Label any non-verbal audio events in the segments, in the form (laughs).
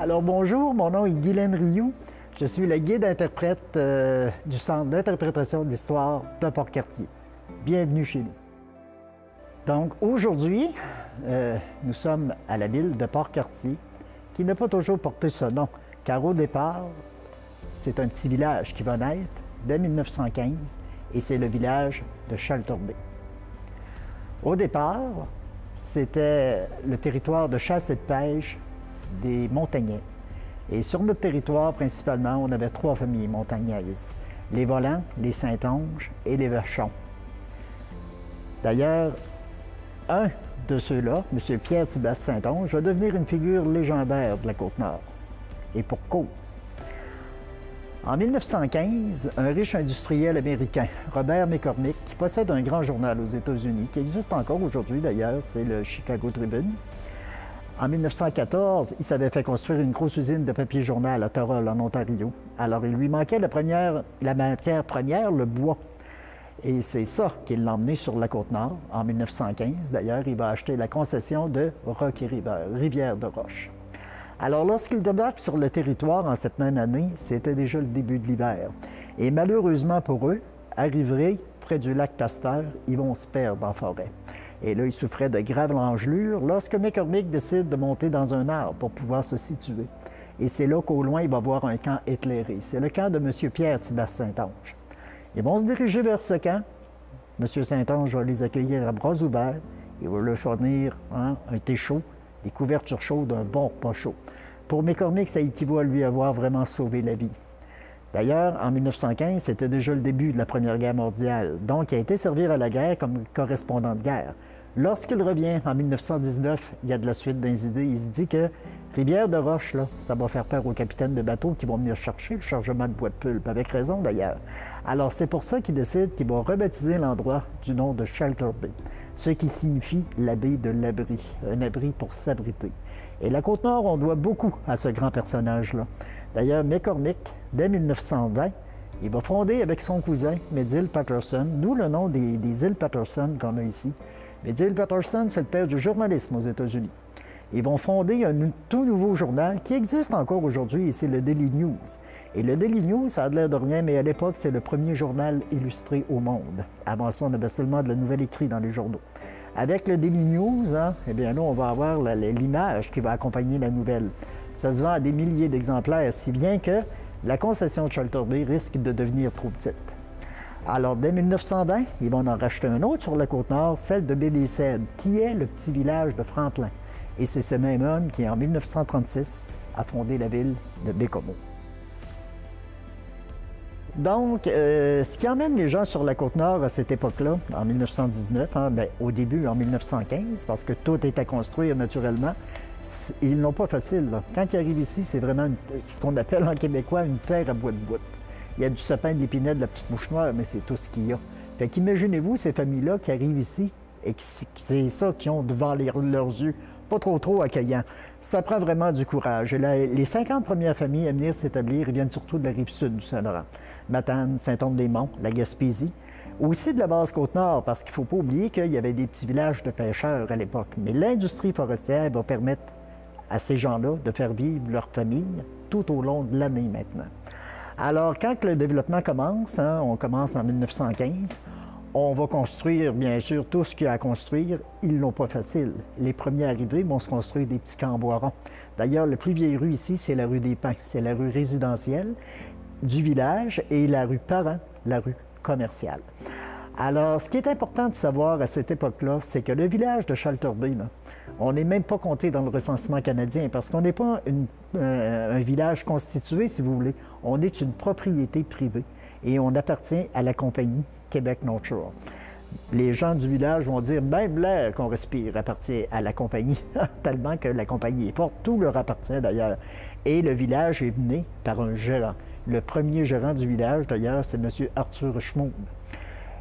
Alors bonjour, mon nom est Guylaine Rioux. Je suis le guide interprète euh, du Centre d'interprétation d'histoire de Port-Cartier. Bienvenue chez nous. Donc aujourd'hui, euh, nous sommes à la ville de Port-Cartier, qui n'a pas toujours porté ce nom, car au départ, c'est un petit village qui va naître dès 1915 et c'est le village de Chaltorbé. Au départ, c'était le territoire de chasse et de pêche des montagnais. Et sur notre territoire, principalement, on avait trois familles montagnaises. Les Volants, les Saint-Onge et les Verchons. D'ailleurs, un de ceux-là, M. Pierre Thibas Saint-Onge, va devenir une figure légendaire de la Côte-Nord. Et pour cause. En 1915, un riche industriel américain, Robert McCormick, qui possède un grand journal aux États-Unis, qui existe encore aujourd'hui d'ailleurs, c'est le Chicago Tribune. En 1914, il s'avait fait construire une grosse usine de papier journal à Thorold, en Ontario. Alors, il lui manquait la, matière première, le bois. Et c'est ça qui l'a emmené sur la Côte-Nord. En 1915, d'ailleurs, il va acheter la concession de Rock River, Rivière de Roche. Alors, lorsqu'il débarque sur le territoire en cette même année, c'était déjà le début de l'hiver. Et malheureusement pour eux, arrivés près du lac Pasteur, ils vont se perdre en forêt. Et là, il souffrait de graves engelures lorsque McCormick décide de monter dans un arbre pour pouvoir se situer. Et c'est là qu'au loin, il va voir un camp éclairé. C'est le camp de M. Pierre Thibas Saint-Onge. Ils vont se diriger vers ce camp. M. Saint-Onge va les accueillir à bras ouverts. Il va leur fournir hein, un thé chaud, des couvertures chaudes, un bon repas chaud. Pour McCormick, ça équivaut à lui avoir vraiment sauvé la vie. D'ailleurs, en 1915, c'était déjà le début de la Première Guerre mondiale, donc il a été servir à la guerre comme correspondant de guerre. Lorsqu'il revient en 1919, il y a de la suite des idées. Il se dit que Rivière de Roche, là, ça va faire peur aux capitaines de bateaux qui vont venir chercher le chargement de bois de pulpe, avec raison d'ailleurs. Alors c'est pour ça qu'il décide qu'il va rebaptiser l'endroit du nom de Shelter Bay, ce qui signifie la baie de l'abri, un abri pour s'abriter. Et la Côte-Nord, on doit beaucoup à ce grand personnage-là. D'ailleurs, McCormick, dès 1920, il va fonder avec son cousin, Medill Patterson, nous le nom des, des îles Patterson qu'on a ici. Medill Patterson, c'est le père du journalisme aux États-Unis. Ils vont fonder un tout nouveau journal qui existe encore aujourd'hui et c'est le Daily News. Et le Daily News, ça a l'air de rien, mais à l'époque, c'est le premier journal illustré au monde. Avant ça, on avait seulement de la nouvelle écrite dans les journaux. Avec le Daily News, hein, eh bien là, on va avoir l'image qui va accompagner la nouvelle. Ça se vend à des milliers d'exemplaires, si bien que la concession de Shelter Bay risque de devenir trop petite. Alors, dès 1920, ils vont en racheter un autre sur la côte nord, celle de Bélicède, qui est le petit village de Franklin. Et c'est ce même homme qui, en 1936, a fondé la ville de Bécomo. Donc, euh, ce qui emmène les gens sur la côte nord à cette époque-là, en 1919, hein, bien, au début en 1915, parce que tout est à construire naturellement, ils n'ont pas facile. Quand ils arrivent ici, c'est vraiment ce qu'on appelle en québécois une terre à bout de bout. Il y a du sapin, de l'épinette, de la petite mouche noire, mais c'est tout ce qu'il y a. Fait qu'imaginez-vous ces familles-là qui arrivent ici et c'est ça qu'ils ont devant leurs yeux, pas trop trop accueillant. Ça prend vraiment du courage. Les 50 premières familles à venir s'établir, viennent surtout de la rive sud du Saint-Laurent. Matane, Saint-Onge-des-Monts, la Gaspésie. Aussi de la base Côte-Nord, parce qu'il ne faut pas oublier qu'il y avait des petits villages de pêcheurs à l'époque. Mais l'industrie forestière va permettre à ces gens-là de faire vivre leur famille tout au long de l'année maintenant. Alors, quand le développement commence, hein, on commence en 1915, on va construire, bien sûr, tout ce qu'il y a à construire. Ils l'ont pas facile. Les premiers arrivés vont se construire des petits camps bois D'ailleurs, la plus vieille rue ici, c'est la rue des Pins. C'est la rue résidentielle du village et la rue Parent, la rue commerciale. Alors, ce qui est important de savoir à cette époque-là, c'est que le village de Shelterby, on n'est même pas compté dans le recensement canadien parce qu'on n'est pas euh, un village constitué, si vous voulez. On est une propriété privée et on appartient à la compagnie Québec Shore. Les gens du village vont dire même l'air qu'on respire appartient à la compagnie, (laughs) tellement que la compagnie est forte. Tout leur appartient d'ailleurs. Et le village est mené par un gérant. Le premier gérant du village, d'ailleurs, c'est M. Arthur Schmoud.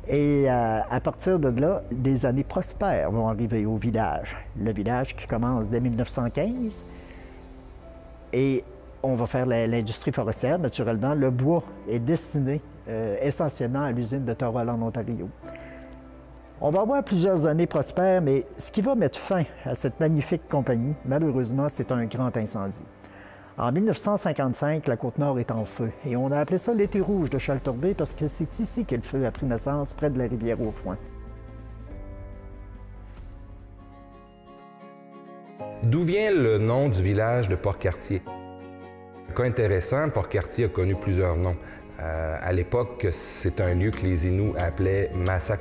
Et euh, à partir de là, des années prospères vont arriver au village. Le village qui commence dès 1915. Et on va faire l'industrie forestière, naturellement. Le bois est destiné euh, essentiellement à l'usine de Thorold en Ontario. On va avoir plusieurs années prospères, mais ce qui va mettre fin à cette magnifique compagnie, malheureusement, c'est un grand incendie. En 1955, la Côte-Nord est en feu et on a appelé ça l'été rouge de Chaltorbé parce que c'est ici que le feu a pris naissance, près de la rivière Foin. D'où vient le nom du village de Port-Cartier? Cas intéressant, Port-Cartier a connu plusieurs noms. Euh, à l'époque, c'est un lieu que les Inuits appelaient Massac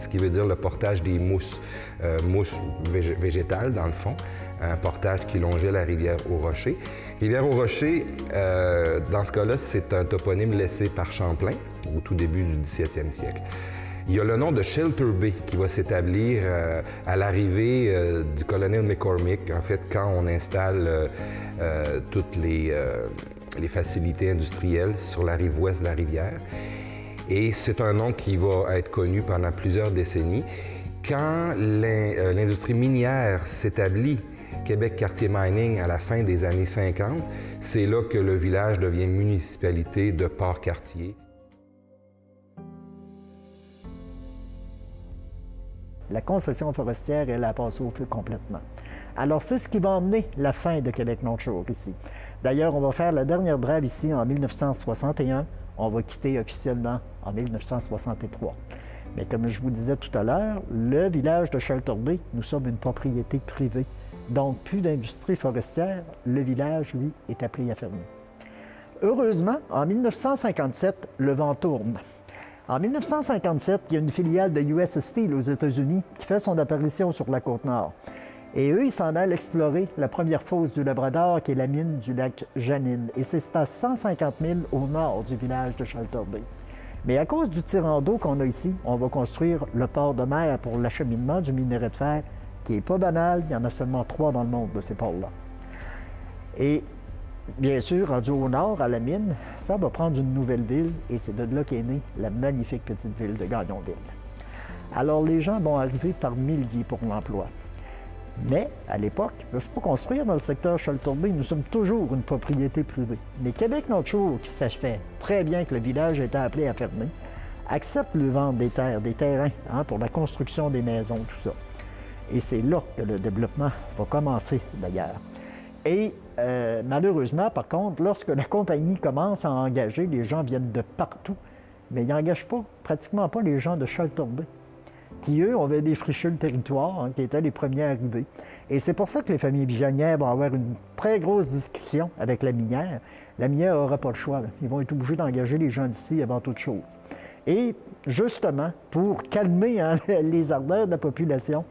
ce qui veut dire le portage des mousses, euh, mousses végétales dans le fond, un portage qui longeait la rivière aux Rochers. Rivière aux Rochers, euh, dans ce cas-là, c'est un toponyme laissé par Champlain au tout début du 17e siècle. Il y a le nom de Shelter Bay qui va s'établir à l'arrivée du colonel McCormick, en fait, quand on installe toutes les les facilités industrielles sur la rive ouest de la rivière. Et c'est un nom qui va être connu pendant plusieurs décennies. Quand euh, l'industrie minière s'établit, Québec Quartier Mining, à la fin des années 50, c'est là que le village devient municipalité de Port-Cartier. La concession forestière, elle a passé au feu complètement. Alors, c'est ce qui va emmener la fin de Québec North ici. D'ailleurs, on va faire la dernière drave ici en 1961. On va quitter officiellement en 1963. Mais comme je vous disais tout à l'heure, le village de Shelter Bay, nous sommes une propriété privée. Donc, plus d'industrie forestière, le village, lui, est appelé à fermer. Heureusement, en 1957, le vent tourne. En 1957, il y a une filiale de US Steel aux États-Unis qui fait son apparition sur la côte nord. Et eux, ils s'en allent explorer la première fosse du Labrador, qui est la mine du lac Janine. Et c'est à 150 000 au nord du village de Shelter. Mais à cause du tirant d'eau qu'on a ici, on va construire le port de mer pour l'acheminement du minerai de fer, qui n'est pas banal. Il y en a seulement trois dans le monde de ces ports-là. Et bien sûr, rendu au nord, à la mine, ça va prendre une nouvelle ville, et c'est de là qu'est née la magnifique petite ville de Gagnonville. Alors les gens vont arriver par milliers pour l'emploi. Mais, à l'époque, ils ne peuvent pas construire dans le secteur Bay. Nous sommes toujours une propriété privée. Mais Québec Notre qui fait très bien que le village était appelé à fermer, accepte le vendre des terres, des terrains hein, pour la construction des maisons, tout ça. Et c'est là que le développement va commencer, d'ailleurs. Et euh, malheureusement, par contre, lorsque la compagnie commence à engager, les gens viennent de partout, mais ils n'engagent pas, pratiquement pas les gens de Bay qui, eux, avaient défriché le territoire, hein, qui étaient les premiers arrivés. Et c'est pour ça que les familles bijonnières vont avoir une très grosse discussion avec la minière. La minière n'aura pas le choix. Ils vont être obligés d'engager les gens d'ici avant toute chose. Et justement, pour calmer hein, (laughs) les ardeurs de la population,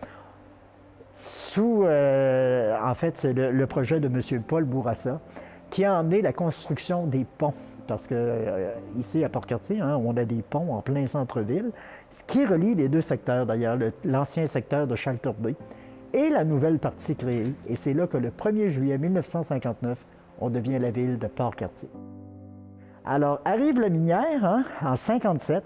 sous, euh, en fait, c'est le, projet de M. Paul Bourassa, qui a emmené la construction des ponts parce que euh, ici à Port-Cartier, hein, on a des ponts en plein centre-ville, ce qui relie les deux secteurs d'ailleurs, l'ancien secteur de Bay et la nouvelle partie créée. Et c'est là que le 1er juillet 1959, on devient la ville de Port-Cartier. Alors arrive la minière hein, en 57,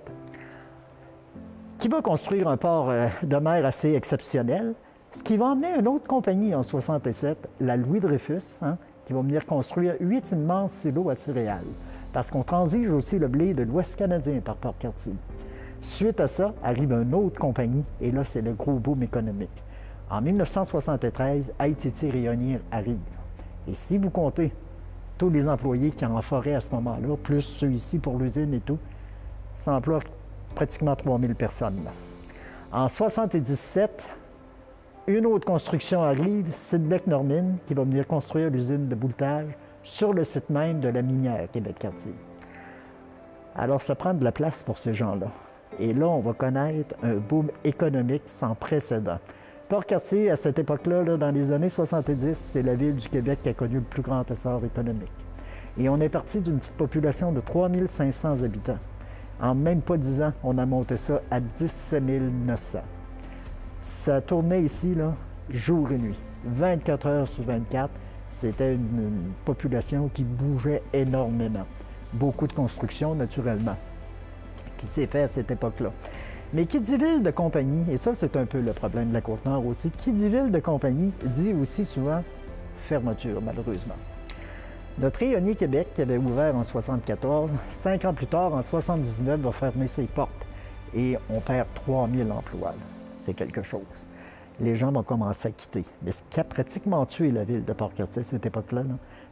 qui va construire un port euh, de mer assez exceptionnel, ce qui va emmener une autre compagnie en 67, la Louis Dreyfus, hein, qui va venir construire huit immenses silos à céréales parce qu'on transige aussi le blé de l'Ouest canadien par Port-Cartier. Suite à ça, arrive une autre compagnie, et là, c'est le gros boom économique. En 1973, Haïti Rayonier arrive. Et si vous comptez tous les employés qui en forêt à ce moment-là, plus ceux ici pour l'usine et tout, ça emploie pratiquement 3000 personnes. En 1977, une autre construction arrive, Sidbeck Normin, qui va venir construire l'usine de bouletage sur le site même de la minière Québec-Cartier. Alors, ça prend de la place pour ces gens-là. Et là, on va connaître un boom économique sans précédent. Port-Cartier, à cette époque-là, dans les années 70, c'est la ville du Québec qui a connu le plus grand essor économique. Et on est parti d'une petite population de 3500 habitants. En même pas 10 ans, on a monté ça à 17 900. Ça tournait ici, là, jour et nuit, 24 heures sur 24. C'était une, population qui bougeait énormément. Beaucoup de construction, naturellement, qui s'est fait à cette époque-là. Mais qui dit ville de compagnie, et ça c'est un peu le problème de la Côte-Nord aussi, qui dit ville de compagnie dit aussi souvent fermeture, malheureusement. Notre rayonnier Québec, qui avait ouvert en 1974, cinq ans plus tard, en 1979, va fermer ses portes. Et on perd 3000 emplois. C'est quelque chose les gens vont commencer à quitter. Mais ce qui a pratiquement tué la ville de Port-Cartier à cette époque-là,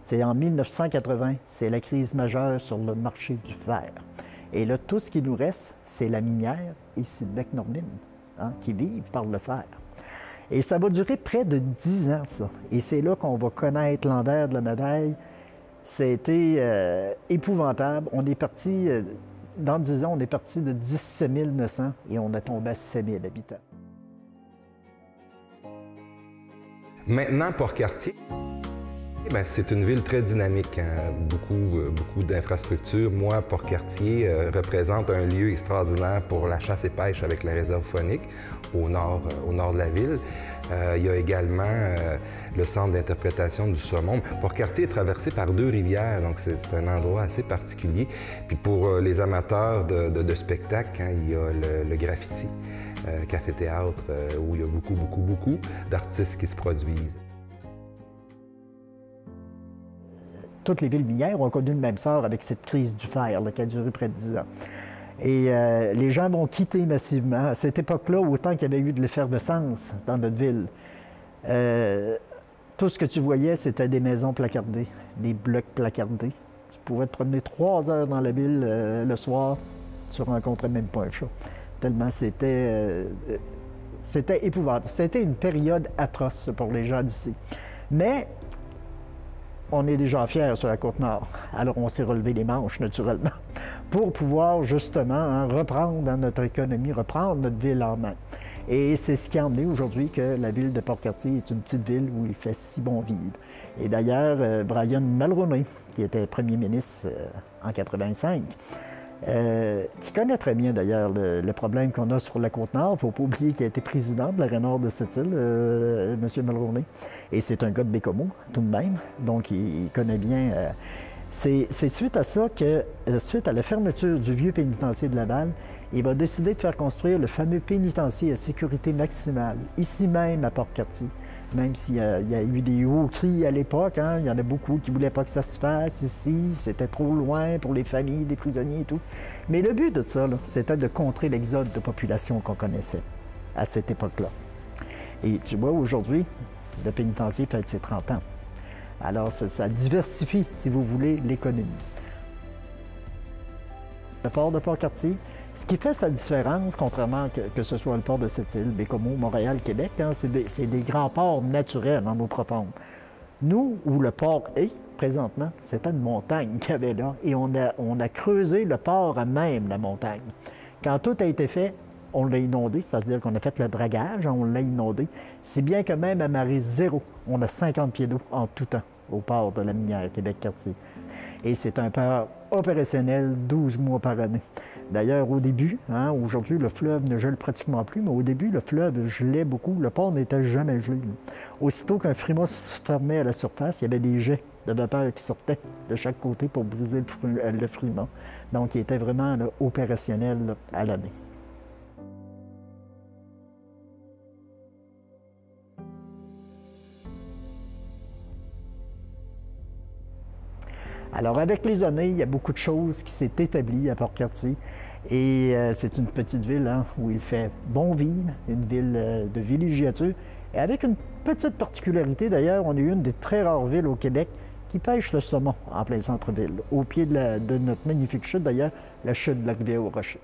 C'est en 1980, c'est la crise majeure sur le marché du fer. Et là, tout ce qui nous reste, c'est la minière ici de Bec-Normine, hein, qui vivent par le fer. Et ça va durer près de 10 ans, ça. Et c'est là qu'on va connaître l'envers de la médaille. C'était euh, épouvantable. On est parti, euh, dans 10 ans, on est parti de 17 900 et on a tombé à 7 000 habitants. Maintenant, Port-Cartier, ben, c'est une ville très dynamique, hein. beaucoup, euh, beaucoup d'infrastructures. Moi, Port-Cartier euh, représente un lieu extraordinaire pour la chasse et pêche avec la réserve phonique au nord, euh, au nord de la ville. il y a également le centre d'interprétation du saumon. Port-Cartier est traversé par deux rivières, donc c'est un endroit assez particulier. Puis pour les amateurs de, de, hein, il y a le graffiti, café-théâtre, où il y a beaucoup, beaucoup, beaucoup d'artistes qui se produisent. toutes les villes minières ont connu le même sort avec cette crise du fer qui a duré près de 10 ans. Et euh, les gens vont quitter massivement. À cette époque-là, autant qu'il y avait eu de l'effervescence dans notre ville, euh, tout ce que tu voyais, c'était des maisons placardées, des blocs placardés. Tu pouvais te promener trois heures dans la ville euh, le soir, tu rencontrais même pas un chat. Tellement c'était, c'était épouvantable. C'était une période atroce pour les gens d'ici. Mais on est déjà fiers sur la Côte-Nord. Alors, on s'est relevé les manches, naturellement, (laughs) pour pouvoir justement hein, reprendre notre économie, reprendre notre ville en main. Et c'est ce qui a emmené aujourd'hui que la ville de Port-Cartier est une petite ville où il fait si bon vivre. Et d'ailleurs, euh, Brian Mulroney, qui était premier ministre euh, en 85, euh, qui connaît très bien d'ailleurs le, problème qu'on a sur la Côte-Nord. Il ne faut pas oublier qu'il a été président de la Nord de cette île, euh, M. Mulroney. Et c'est un gars de Bécomo, tout de même. Donc, il, connaît bien. Euh, c'est suite à ça que, suite à la fermeture du vieux pénitencier de Laval, il va décider de faire construire le fameux pénitencier à sécurité maximale, ici même à Port-Cartier même s'il y, a eu des hauts cris à l'époque, hein, il y en a beaucoup qui ne voulaient pas que ça se fasse ici, c'était trop loin pour les familles des prisonniers et tout. Mais le but de ça, c'était de contrer l'exode de population qu'on connaissait à cette époque-là. Et tu vois, aujourd'hui, le pénitencier fait ses 30 ans. Alors, ça, ça diversifie, si vous voulez, l'économie. Le port de Port-Cartier, ce qui fait sa différence, contrairement que, que ce soit le port de cette île, Bécomo, Montréal, Québec, hein, c'est des, grands ports naturels en eau profonde. Nous, où le port est présentement, c'était une montagne (laughs) qu'il y avait là, et on a, on a creusé le port à même la montagne. Quand tout a été fait, on l'a inondé, c'est-à-dire qu'on a fait le dragage, on l'a inondé, si bien que même à marée zéro, on a 50 pieds d'eau en tout temps au port de la minière Québec-Cartier. Et c'est un port opérationnel 12 mois par année. D'ailleurs, au début, hein, aujourd'hui, le fleuve ne gèle pratiquement plus, mais au début, le fleuve gelait beaucoup. Le port n'était jamais gelé. Aussitôt qu'un frima se fermait à la surface, il y avait des jets de vapeur qui sortaient de chaque côté pour briser le, friment. Donc, il était vraiment opérationnel à l'année. Alors, avec les années, il y a beaucoup de choses qui s'est établies à Port-Cartier. Et euh, c'est une petite ville hein, où il fait bon vivre, une ville euh, de villégiature. Et avec une petite particularité, d'ailleurs, on est une des très rares villes au Québec qui pêche le saumon en plein centre-ville, au pied de, notre magnifique chute, d'ailleurs, la chute de la rivière au Rocher.